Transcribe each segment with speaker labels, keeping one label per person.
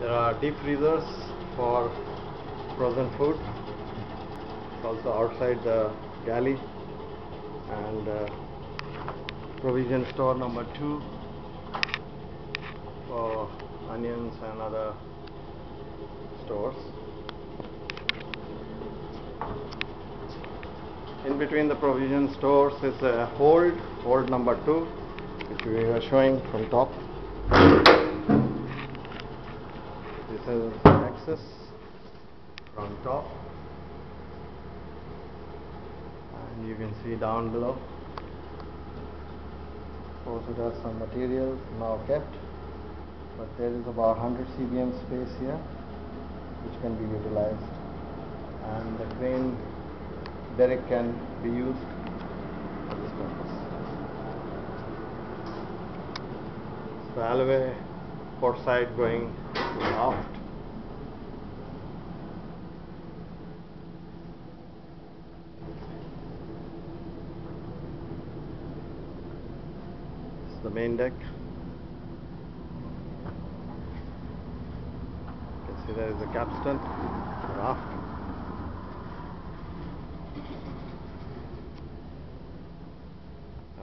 Speaker 1: There are deep freezers for frozen food. It's also outside the galley and uh, provision store number two for onions and other stores. In between the provision stores is a hold, hold number two, which we are showing from top. This is access from top. And you can see down below. Also there are some materials now kept, but there is about 100 cbm space here, which can be utilized. And the crane derrick can be used for this purpose. So alleyway port side going. This is the main deck. You can see there is a capstan for aft.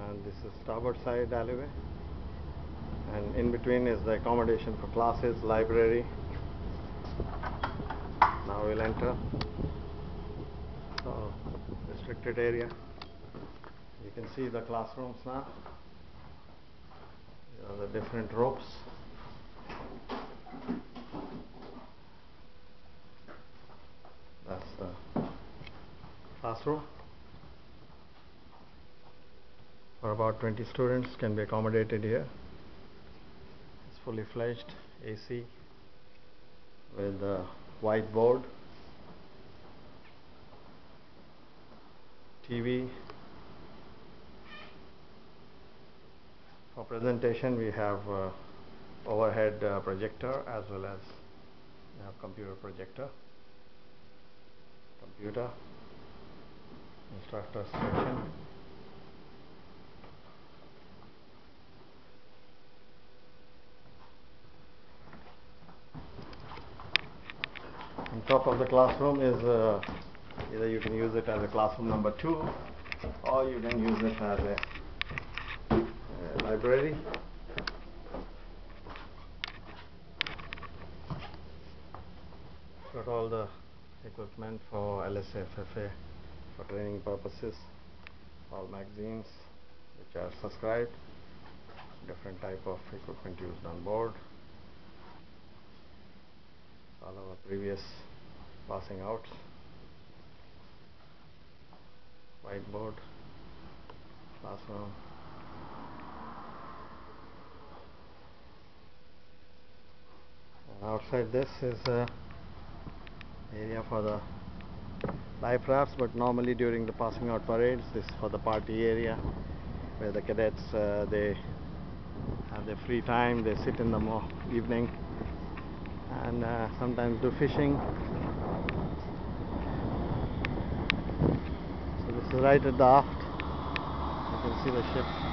Speaker 1: and this is starboard side alleyway and in between is the accommodation for classes library. Now we'll enter so restricted area. You can see the classrooms now. The different ropes. That's the classroom. For about 20 students can be accommodated here. Fully fledged AC with whiteboard, TV. For presentation we have uh, overhead uh, projector as well as we have computer projector, computer, instructor section. On top of the classroom is uh, either you can use it as a classroom number two or you can use it as a, a library. Got all the equipment for LSFFA for training purposes all magazines which are subscribed different type of equipment used on board all our previous passing outs whiteboard classroom. And outside this is uh, area for the life rafts but normally during the passing out parades this is for the party area where the cadets uh, they have their free time they sit in the evening and uh, sometimes do fishing. So this is right at the aft. You can see the ship